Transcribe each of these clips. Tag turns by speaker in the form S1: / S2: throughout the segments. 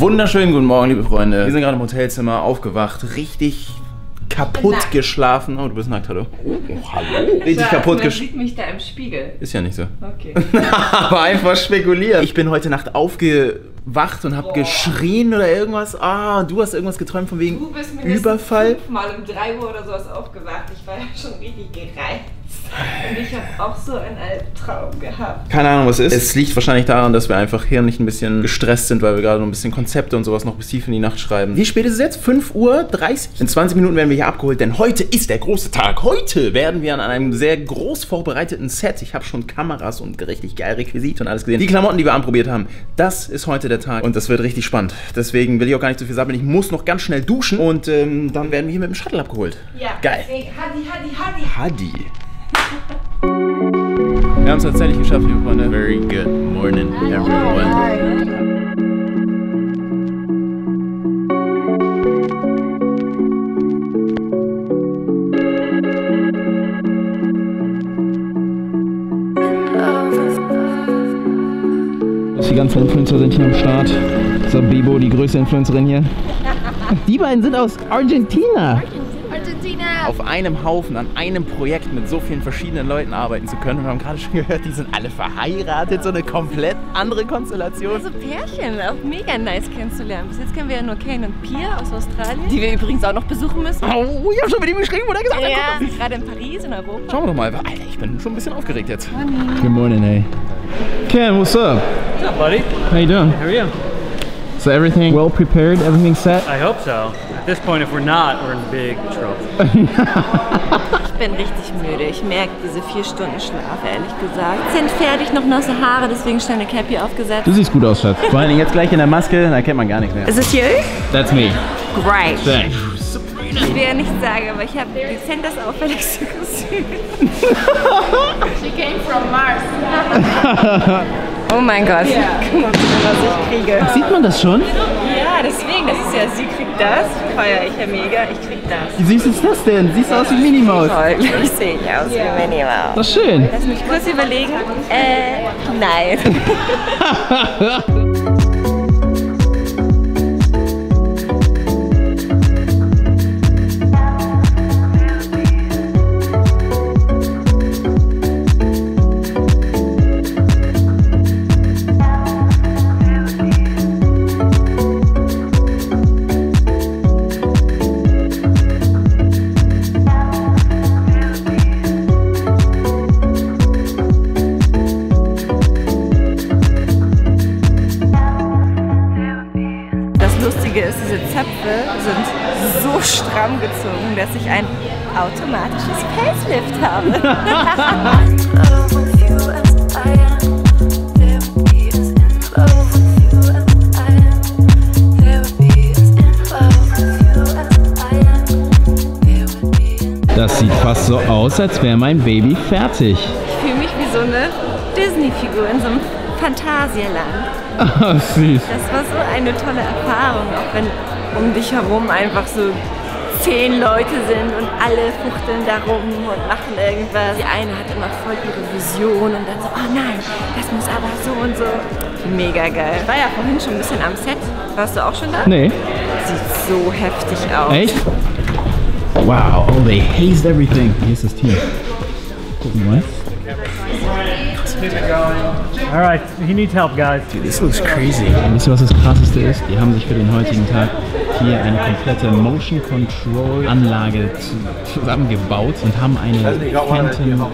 S1: wunderschönen guten Morgen, liebe Freunde. Wir sind gerade im Hotelzimmer aufgewacht, richtig kaputt geschlafen. Oh, du bist nackt, hallo. Oh, hallo. Richtig
S2: Ja,
S1: kaputt
S2: Man
S1: geschlafen.
S2: sieht mich da im Spiegel.
S1: Ist ja nicht so.
S2: Okay.
S1: Aber einfach spekulieren. Ich bin heute Nacht aufgewacht und habe geschrien oder irgendwas. Ah, du hast irgendwas geträumt von wegen
S2: Du bist mindestens
S1: Überfall.
S2: fünfmal um 3 Uhr oder sowas aufgewacht. Ich war ja schon richtig gereizt. Und ich habe auch so einen Albtraum gehabt.
S1: Keine Ahnung, was ist. Es liegt wahrscheinlich daran, dass wir einfach hier nicht ein bisschen gestresst sind, weil wir gerade noch ein bisschen Konzepte und sowas noch bis tief in die Nacht schreiben. Wie spät ist es jetzt? 5.30 Uhr? In 20 Minuten werden wir hier abgeholt, denn heute ist der große Tag. Heute werden wir an einem sehr groß vorbereiteten Set. Ich habe schon Kameras und richtig geil Requisite und alles gesehen. Die Klamotten, die wir anprobiert haben, das ist heute der Tag und das wird richtig spannend. Deswegen will ich auch gar nicht zu viel sagen. Ich muss noch ganz schnell duschen und ähm, dann werden wir hier mit dem Shuttle abgeholt.
S2: Ja.
S1: Geil.
S2: Hadi, Hadi, Hadi.
S1: Hadi. Wir haben es tatsächlich geschafft, liebe Freunde. Very good morning, everyone. Die ganzen Influencer sind hier am Start. Sabibo, die größte Influencerin hier. Die beiden sind aus Argentina.
S3: Argentina.
S1: Auf einem Haufen, an einem Projekt mit so vielen verschiedenen Leuten arbeiten zu können. Und wir haben gerade schon gehört, die sind alle verheiratet. So eine komplett andere Konstellation.
S3: Also Pärchen, auch mega nice kennenzulernen. Bis jetzt kennen wir ja nur Kane und Pia aus Australien, die wir übrigens auch noch besuchen müssen.
S1: Oh, ich habe schon mit ihm geschrieben, oder gesagt?
S3: Ja, sind gerade in Paris, in Europa.
S1: Schauen wir doch mal. Alter, ich bin schon ein bisschen aufgeregt jetzt. Good morning, hey. Ken, what's up?
S4: What's up, buddy?
S1: How you doing?
S4: How are you?
S1: So everything well prepared, everything set?
S4: I hope so. At this point, if we're not, we're in big trouble.
S3: Ich bin richtig müde. Ich merke diese vier Stunden Schlaf, ehrlich gesagt. Sind fertig, noch nasse Haare, deswegen schnell eine Cappy aufgesetzt.
S1: Du siehst gut aus, Schatz. Vor allem jetzt gleich in der Maske, da kennt man gar nichts mehr.
S3: Is it you?
S1: That's me.
S3: Great.
S1: Thanks.
S3: Ich will ja nichts sagen, aber ich habe dezent das auffälligste Kostüm.
S2: She came from Mars.
S3: Oh mein Gott. Guck mal, was ich kriege.
S1: Sieht man das schon?
S3: Ja, deswegen, das ist ja, sie kriegt das, feiere ich ja mega, ich krieg das.
S1: Wie süß ist das denn? Siehst du aus wie Minnie Maus?
S3: Toll, ich sehe ich aus wie Minnie Maus.
S1: Das ist schön.
S3: Lass mich kurz überlegen. Äh, nein. Lustige ist, diese Zöpfe sind so stramm gezogen, dass ich ein automatisches Facelift habe.
S1: Das sieht fast so aus, als wäre mein Baby fertig.
S3: Ich fühle mich wie so eine Disney-Figur in so einem Phantasialand.
S1: Oh, süß.
S3: Das war so eine tolle Erfahrung, auch wenn um dich herum einfach so zehn Leute sind und alle fuchteln da rum und machen irgendwas. Die eine hat immer voll ihre Vision und dann so, oh nein, das muss aber so und so. Mega geil. Ich war ja vorhin schon ein bisschen am Set. Warst du auch schon da?
S1: Nee.
S3: Sieht so heftig aus.
S1: Echt? Wow, oh, they hazed everything. Hier ist das Team. Gucken wir mal.
S4: All right, he needs help, guys.
S1: This looks crazy. Wisst ihr, was das krasseste ist? Die haben sich für den heutigen Tag hier eine komplette Motion Control Anlage zu, zusammengebaut und haben eine Phantom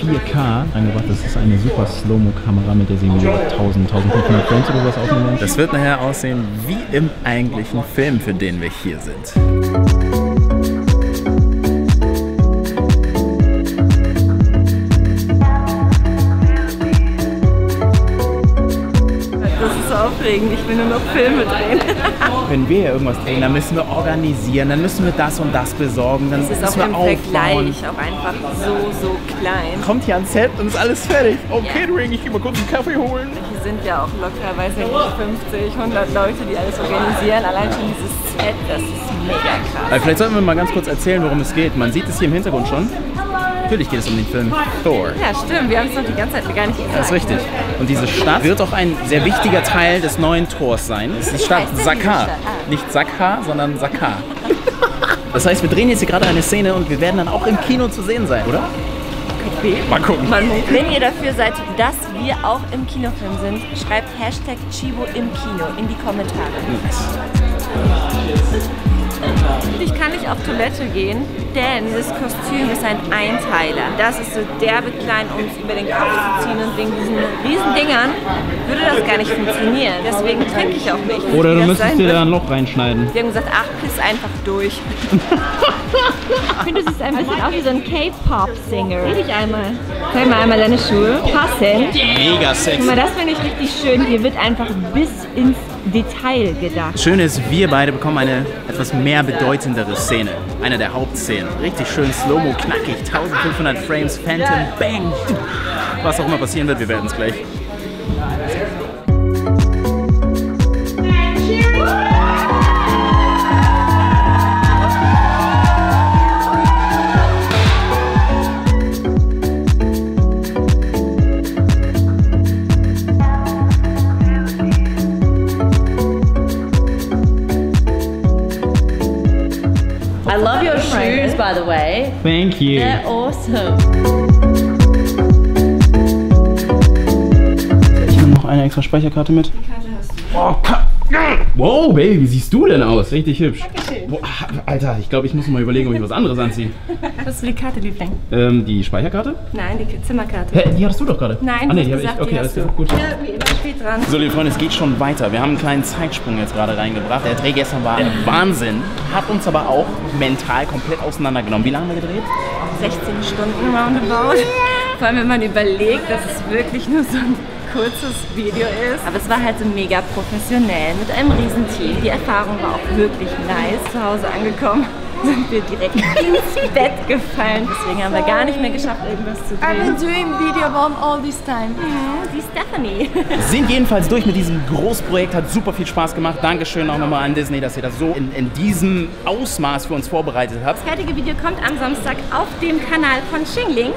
S1: 4K angebracht. Das ist eine super Slow-Mo-Kamera, mit der sie nur 1000, 1500 Frames oder was aufnehmen. Das wird nachher aussehen wie im eigentlichen Film, für den wir hier sind.
S3: Aufregend. Ich will nur noch Filme drehen.
S1: Wenn wir irgendwas drehen, dann müssen wir organisieren, dann müssen wir das und das besorgen, dann
S3: Es ist auch
S1: müssen
S3: im
S1: wir aufbauen.
S3: Vergleich auch einfach so, so klein.
S1: Kommt hier ans Set und ist alles fertig. Oh, Catering, ich geh mal kurz einen Kaffee holen.
S3: Hier sind ja auch locker, weiß ich nicht, 50, 100 Leute, die alles organisieren. Allein schon dieses Set, das ist mega krass.
S1: Also vielleicht sollten wir mal ganz kurz erzählen, worum es geht. Man sieht es hier im Hintergrund schon. Natürlich geht es um den Film Thor.
S3: Ja, stimmt. Wir haben es doch die ganze Zeit gar nicht gesagt.
S1: Das ist richtig. Und diese Stadt wird auch ein sehr wichtiger Teil des neuen Tors sein. Es ist die Stadt Sakaar.
S3: Stadt? Ah.
S1: Nicht Sakha, sondern Sakaar. Das heißt, wir drehen jetzt hier gerade eine Szene und wir werden dann auch im Kino zu sehen sein, oder? Mal gucken.
S3: Wenn ihr dafür seid, dass wir auch im Kinofilm sind, schreibt Hashtag Chibo im Kino in die Kommentare. Ich kann nicht auf Toilette gehen, denn das Kostüm ist ein Einteiler. Das ist so derbe klein, um es über den Kopf zu ziehen und wegen diesen riesen Dingern würde das gar nicht funktionieren. Deswegen trinke ich auch nicht.
S1: Oder du müsstest dir da ein Loch reinschneiden.
S3: Die haben gesagt, ach, piss einfach durch. ich finde, du siehst ein bisschen aus wie so ein K-Pop-Singer. Dreh dich einmal. Zeig mal einmal deine Schuhe. Passend.
S1: Mega sexy.
S3: Guck mal, das finde ich richtig schön. Hier wird einfach bis ins Detail gedacht.
S1: Schön ist, wir beide bekommen eine etwas mehr bedeutendere Szene. Eine der Hauptszenen. Richtig schön Slow-Mo, knackig, 1500 Frames, Phantom, Bang. Was auch immer passieren wird, wir werden es gleich.
S5: I love your shoes, by the way.
S1: Thank you.
S5: They're awesome.
S1: Ich nehme noch eine extra Speicherkarte mit. Die Karte hast du. Oh, Ka wow, Baby, wie siehst du denn aus? Richtig hübsch. Boah, Alter, ich glaube, ich muss mal überlegen, ob ich was anderes anziehe.
S3: Was ist für die Karte, Liebling?
S1: Ähm, die Speicherkarte?
S3: Nein, die Zimmerkarte.
S1: Hä, die hattest du doch gerade.
S3: Nein,
S1: ah, nee,
S3: du
S1: die
S3: hast
S1: hab
S3: gesagt,
S1: ich. Okay, alles
S3: hast du.
S1: gut.
S3: Ja, wie immer spät dran.
S1: So, liebe Freunde, es geht schon weiter. Wir haben einen kleinen Zeitsprung jetzt gerade reingebracht. Der Dreh gestern war der Wahnsinn, hat uns aber auch mental komplett auseinandergenommen. Wie lange haben wir gedreht?
S3: 16 Stunden roundabout. Vor allem, wenn man überlegt, dass es wirklich nur so ein kurzes Video ist. Aber es war halt so mega professionell mit einem Riesenteam. Die Erfahrung war auch wirklich nice. Zu Hause angekommen sind wir direkt ins Bett gefallen. Deswegen haben wir gar nicht mehr geschafft, irgendwas zu drehen.
S6: doing video bomb all this time.
S3: Die Stephanie.
S1: Sind jedenfalls durch mit diesem Großprojekt, hat super viel Spaß gemacht. Dankeschön auch nochmal an Disney, dass ihr das so in, in diesem Ausmaß für uns vorbereitet habt.
S3: Das fertige Video kommt am Samstag auf dem Kanal von Xingling.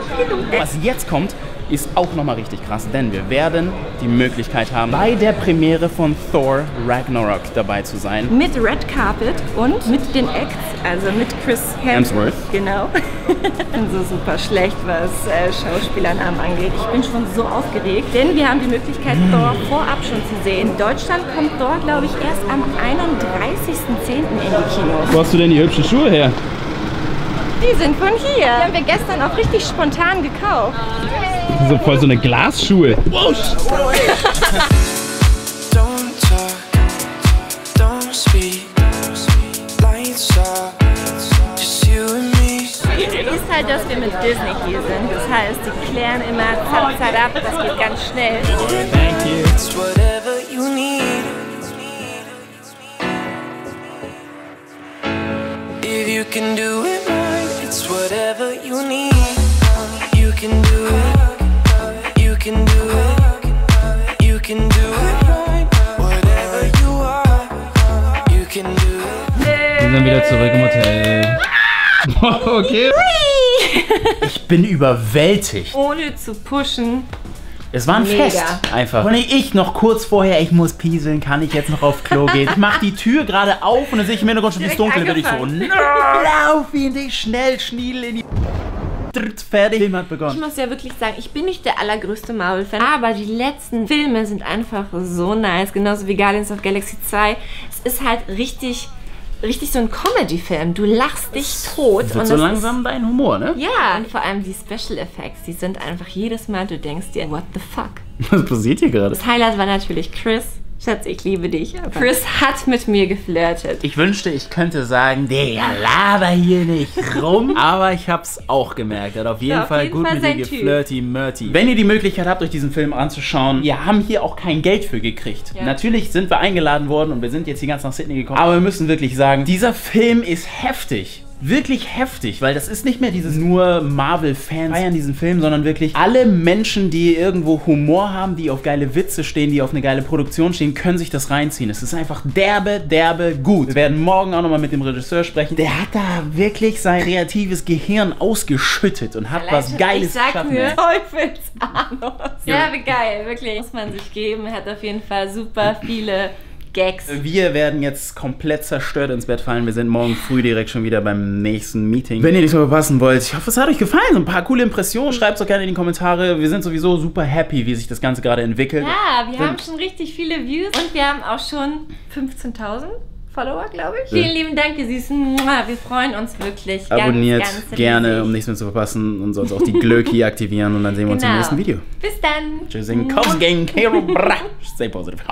S1: Was jetzt kommt, ist auch nochmal richtig krass, denn wir werden die Möglichkeit haben, bei der Premiere von Thor Ragnarok dabei zu sein.
S3: Mit Red Carpet und mit den Acts, also mit Chris
S1: Hemsworth.
S3: Genau. ich bin so super schlecht, was äh, Schauspielernamen angeht. Ich bin schon so aufgeregt, denn wir haben die Möglichkeit, Thor vorab schon zu sehen. In Deutschland kommt Thor, glaube ich, erst am 31.10. in die Kinos.
S1: Wo hast du denn die hübschen Schuhe her?
S3: Die sind von hier. Die haben wir gestern auch richtig spontan gekauft.
S1: So voll so eine Glasschuhe. Wow.
S3: Ist halt, dass wir mit Disney hier sind. Das heißt, die klären immer zack, zack ab. Das geht ganz schnell.
S7: Whatever you
S1: wieder zurück im Hotel. Okay. Ich bin überwältigt.
S3: Ohne zu pushen.
S1: Es war ein
S3: Mega.
S1: Fest einfach. Und ich noch kurz vorher, ich muss pieseln, kann ich jetzt noch auf Klo gehen? Ich mach die Tür gerade auf und dann sehe ich im Hintergrund schon, wie es dunkel wird. Ich so, lauf in dich schnell, Schniedel in die Dritt, fertig. Film hat
S3: Ich
S1: begonnen.
S3: muss ja wirklich sagen, ich bin nicht der allergrößte Marvel-Fan, aber die letzten Filme sind einfach so nice, genauso wie Guardians of Galaxy 2. Es ist halt richtig, richtig so ein Comedy-Film. Du lachst dich tot.
S1: Wird so
S3: das
S1: langsam dein Humor, ne?
S3: Ist, ja, und vor allem die Special Effects, die sind einfach jedes Mal, du denkst dir, what the fuck.
S1: Was passiert hier gerade?
S3: Das Highlight war natürlich Chris. Schatz, ich liebe dich. Chris hat mit mir geflirtet.
S1: Ich wünschte, ich könnte sagen, der laber hier nicht rum. Aber ich hab's auch gemerkt. Er hat auf jeden
S3: auf
S1: Fall
S3: jeden
S1: gut
S3: Fall
S1: mit dir geflirty, murty. Wenn ihr die Möglichkeit habt, euch diesen Film anzuschauen, wir haben hier auch kein Geld für gekriegt.
S3: Ja.
S1: Natürlich sind wir eingeladen worden und wir sind jetzt hier ganz nach Sydney gekommen. Aber wir müssen wirklich sagen, dieser Film ist heftig. Wirklich heftig, weil das ist nicht mehr dieses nur Marvel-Fans feiern diesen Film, sondern wirklich alle Menschen, die irgendwo Humor haben, die auf geile Witze stehen, die auf eine geile Produktion stehen, können sich das reinziehen. Es ist einfach derbe, derbe gut. Wir werden morgen auch nochmal mit dem Regisseur sprechen. Der hat da wirklich sein kreatives Gehirn ausgeschüttet und hat was Geiles
S3: ich sag
S1: geschaffen.
S3: mir,
S1: ey.
S3: Teufelsahnung. Ja, wie geil, wirklich. Muss man sich geben. Er hat auf jeden Fall super viele Gags.
S1: Wir werden jetzt komplett zerstört ins Bett fallen. Wir sind morgen früh direkt schon wieder beim nächsten Meeting. Wenn ihr nichts mehr verpassen wollt, ich hoffe, es hat euch gefallen. So ein paar coole Impressionen. Schreibt es doch gerne in die Kommentare. Wir sind sowieso super happy, wie sich das Ganze gerade entwickelt.
S3: Ja, wir
S1: Sind-
S3: haben schon richtig viele Views und wir haben auch schon 15.000 Follower, glaube ich. Vielen lieben Dank, ihr Süßen. Wir freuen uns wirklich.
S1: Abonniert
S3: ganz, ganz
S1: gerne,
S3: riesig.
S1: um nichts mehr zu verpassen. Und sonst auch die Glöcki aktivieren. Und dann sehen wir uns im
S3: Genau.
S1: nächsten Video.
S3: Bis dann.
S1: Tschüss, in Cops Gang. Stay positive.